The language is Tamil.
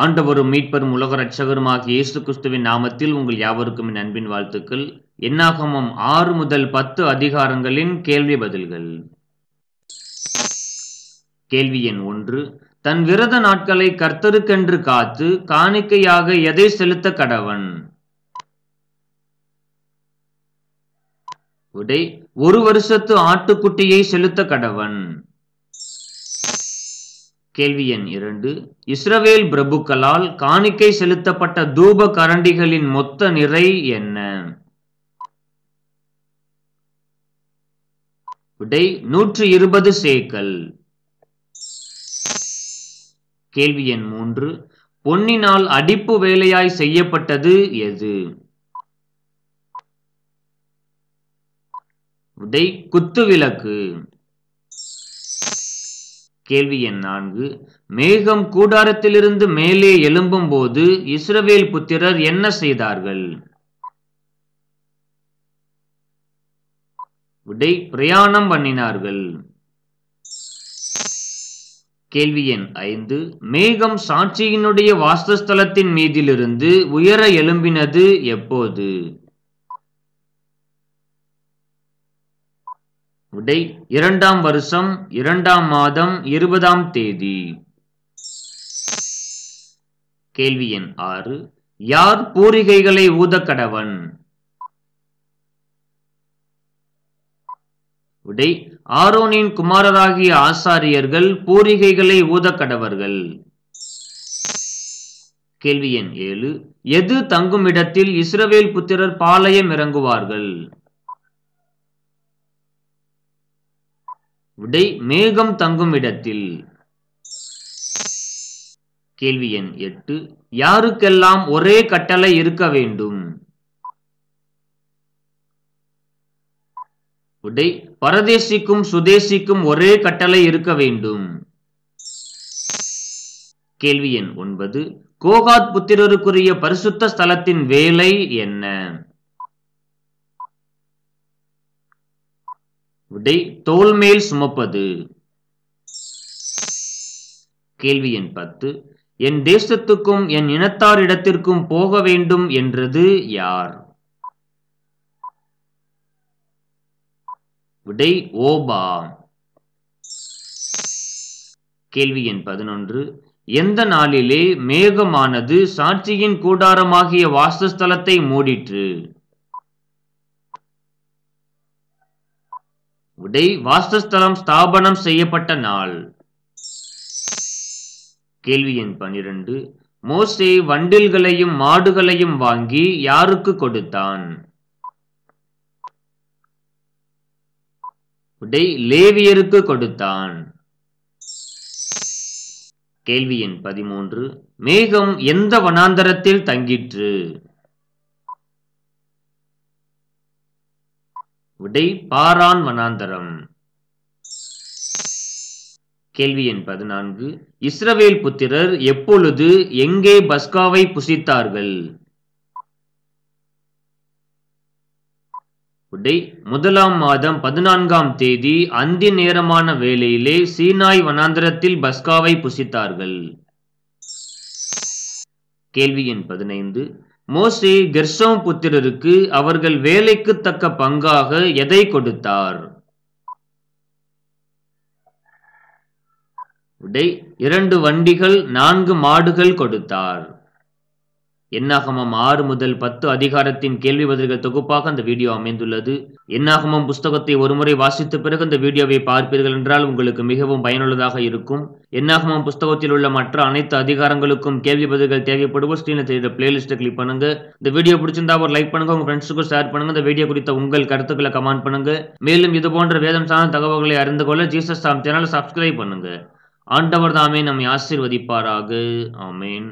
ஆண்டவரும் மீட்பரும் உலக ரட்சகருமாகிய இயேசு கிறிஸ்துவின் நாமத்தில் உங்கள் யாவருக்கும் என் அன்பின் வாழ்த்துக்கள். என்னாகமம் ஆறு முதல் பத்து அதிகாரங்களின் கேள்வி பதில்கள். கேள்வி எண் ஒன்று. தன் விரத நாட்களை கர்த்தருக்கென்று காத்து காணிக்கையாக எதை செலுத்த கடவன்? விடை ஒரு வருஷத்து ஆட்டுக்குட்டியை செலுத்த கடவன். கேள்வி எண் இரண்டு. இஸ்ரவேல் பிரபுக்களால் காணிக்கை செலுத்தப்பட்ட தூப கரண்டிகளின் மொத்த நிறை என்ன? விடை நூற்று இருபது சேக்கல். கேள்வி எண் மூன்று. பொன்னினால் அடிப்பு வேலையாய் செய்யப்பட்டது எது? விடை குத்துவிளக்கு. கேள்வி எண் நான்கு. மேகம் கூடாரத்திலிருந்து மேலே எழும்பும் போது இஸ்ரவேல் புத்திரர் என்ன செய்தார்கள்? விடை பிரயாணம் பண்ணினார்கள். கேள்வி எண் ஐந்து. மேகம் சாட்சியினுடைய வாஸ்தலத்தின் மீதிலிருந்து உயர எழும்பினது எப்போது? விடை இரண்டாம் வருஷம் இரண்டாம் மாதம் இருபதாம் தேதி. கேள்வி எண் ஆறு. யார் பூரிகைகளை ஊதக்கடவன் விடை ஆரோனின் குமாரராகிய ஆசாரியர்கள் பூரிகைகளை ஊதக்கடவர்கள் கேள்வி எண் ஏழு. எது தங்கும் இடத்தில் இஸ்ரவேல் புத்திரர் பாளையம் இறங்குவார்கள்? விடை மேகம் தங்கும் இடத்தில். கேள்வி எண் எட்டு. யாருக்கெல்லாம் ஒரே கட்டளை இருக்க வேண்டும்? விடை பரதேசிக்கும் சுதேசிக்கும் ஒரே கட்டளை இருக்க வேண்டும். கேள்வி எண் ஒன்பது. கோகாத் புத்திரருக்குரிய பரிசுத்த ஸ்தலத்தின் வேலை என்ன? விடை தோல் மேல் சுமப்பது. கேள்வி எண் பத்து. என் தேசத்துக்கும் என் இனத்தாரிடத்திற்கும் போக வேண்டும் என்றது யார்? விடை ஓபா. கேள்வி எண் பதினொன்று. எந்த நாளிலே மேகமானது சாட்சியின் கூடாரமாகிய வாசஸ்தலத்தை மூடிற்று? விடை வாஸ்துஸ்தலம் ஸ்தாபனம் செய்யப்பட்ட நாள். கேள்வி எண் பனிரெண்டு. மோசே வண்டில்களையும் மாடுகளையும் வாங்கி யாருக்கு கொடுத்தான்? விடை லேவியருக்கு கொடுத்தான். கேள்வி எண் பதிமூன்று. மேகம் எந்த வனாந்தரத்தில் தங்கிற்று? விடை பாரான் வனாந்தரம் கேள்வி எண் பதினான்கு. இஸ்ரவேல் புத்திரர் எப்பொழுது எங்கே பஸ்காவை புசித்தார்கள்? விடை முதலாம் மாதம் பதினான்காம் தேதி அந்தி நேரமான வேளையிலே சீனாய் வனாந்தரத்தில் பஸ்காவை புசித்தார்கள். கேள்வி எண் பதினைந்து. மோசே கெர்சோம் புத்திரருக்கு அவர்கள் வேலைக்கு தக்க பங்காக எதை கொடுத்தார்? இரண்டு வண்டிகள் நான்கு மாடுகள் கொடுத்தார். என்னாகமம் ஆறு முதல் பத்து அதிகாரத்தின் கேள்வி பதில்கள் தொகுப்பாக அந்த வீடியோ அமைந்துள்ளது. என்னாகமம் புஸ்தகத்தை ஒருமுறை வாசித்த பிறகு அந்த வீடியோவை பார்ப்பீர்கள் என்றால் உங்களுக்கு மிகவும் பயனுள்ளதாக இருக்கும். என்னாகமம் புஸ்தகத்தில் உள்ள மற்ற அனைத்து அதிகாரங்களுக்கும் கேள்வி பதில்கள் தேவைப்படுவோம் ஸ்க்ரீனில் தெரியுற பிளேலிஸ்ட்டை கிளிக் பண்ணுங்க. இந்த வீடியோ பிடிச்சிருந்தா ஒரு லைக் பண்ணுங்க உங்க ஃப்ரெண்ட்ஸுக்கும் ஷேர் பண்ணுங்க. இந்த வீடியோ குறித்த உங்கள் கருத்துக்களை கமெண்ட் பண்ணுங்க. மேலும் இது போன்ற வேதம் சார்ந்த தகவல்களை அறிந்து கொள்ள ஜீசஸ் சாம் சேனலை சப்ஸ்கிரைப் பண்ணுங்க. ஆண்டவர் தாமே நம்மை ஆசீர்வதிப்பாராக. ஆமேன்.